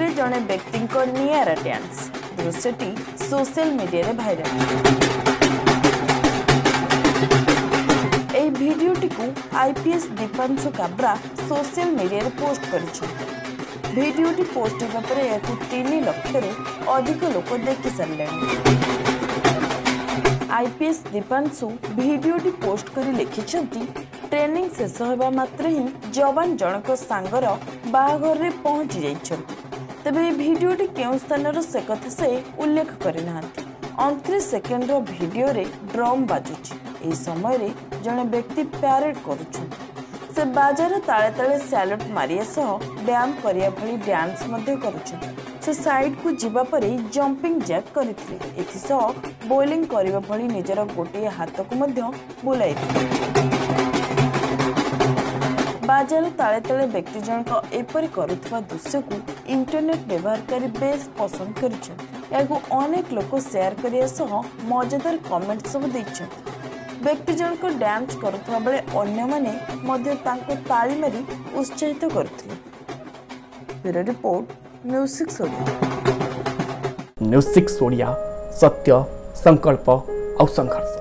ମୃତ୍ୟୁରେ ଜଣେ ବ୍ୟକ୍ତିଙ୍କ ନିଆରା ଡ୍ୟାନ୍ସ ଦୃଶ୍ୟଟି ସୋସିଆଲ ମିଡିଆରେ ଭାଇରାଲ ଏହି ଭିଡିଓଟିକୁ ଆଇପିଏସ୍ ଦୀପାଂଶୁ କାବ୍ରା ସୋସିଆଲ ମିଡିଆରେ ପୋଷ୍ଟ କରିଛନ୍ତି ଭିଡିଓଟି ପୋଷ୍ଟ ହେବା ପରେ ଏହାକୁ ତିନି ଲକ୍ଷରୁ ଅଧିକ ଲୋକ ଦେଖିସାରିଲେଣି ଆଇପିଏସ୍ ଦୀପାଂଶୁ ଭିଡିଓଟି ପୋଷ୍ଟ କରି ଲେଖିଛନ୍ତି ଟ୍ରେନିଂ ଶେଷ ହେବା ମାତ୍ରେ ହିଁ ଯବାନ ଜଣକ ସାଙ୍ଗର ବାହାଘରରେ ପହଞ୍ଚି ଯାଇଛନ୍ତି ତେବେ ଏହି ଭିଡ଼ିଓଟି କେଉଁ ସ୍ଥାନର ସେ କଥା ସେ ଉଲ୍ଲେଖ କରିନାହାନ୍ତି ଅଣତିରିଶ ସେକେଣ୍ଡର ଭିଡ଼ିଓରେ ଡ୍ରମ୍ ବାଜୁଛି ଏହି ସମୟରେ ଜଣେ ବ୍ୟକ୍ତି ପ୍ୟାରେଡ୍ କରୁଛନ୍ତି ସେ ବାଜାରେ ତାଳେ ତାଳେ ସ୍ୟାଲଟ୍ ମାରିବା ସହ ବ୍ୟାୟାମ କରିବା ଭଳି ଡ୍ୟାନ୍ସ ମଧ୍ୟ କରୁଛନ୍ତି ସେ ସାଇଡ୍କୁ ଯିବା ପରେ ଜମ୍ପିଂ ଜ୍ୟାକ୍ କରିଥିଲେ ଏଥିସହ ବୋଲିଂ କରିବା ଭଳି ନିଜର ଗୋଟିଏ ହାତକୁ ମଧ୍ୟ ବୁଲାଇଥିଲେ बाजार ताले ताले व्यक्ति जनक एपरी करुवा दृश्य को इंटरनेट व्यवहारकारी बेस पसंद करनेक लोक सेयार करने मजादार कमेंट सब देखते व्यक्ति जनक डांस करुवा बेले अन्य मारी उत्साहित करोट म्यूजिक न्यूज सिक्स ओडिया सत्य संकल्प और संघर्ष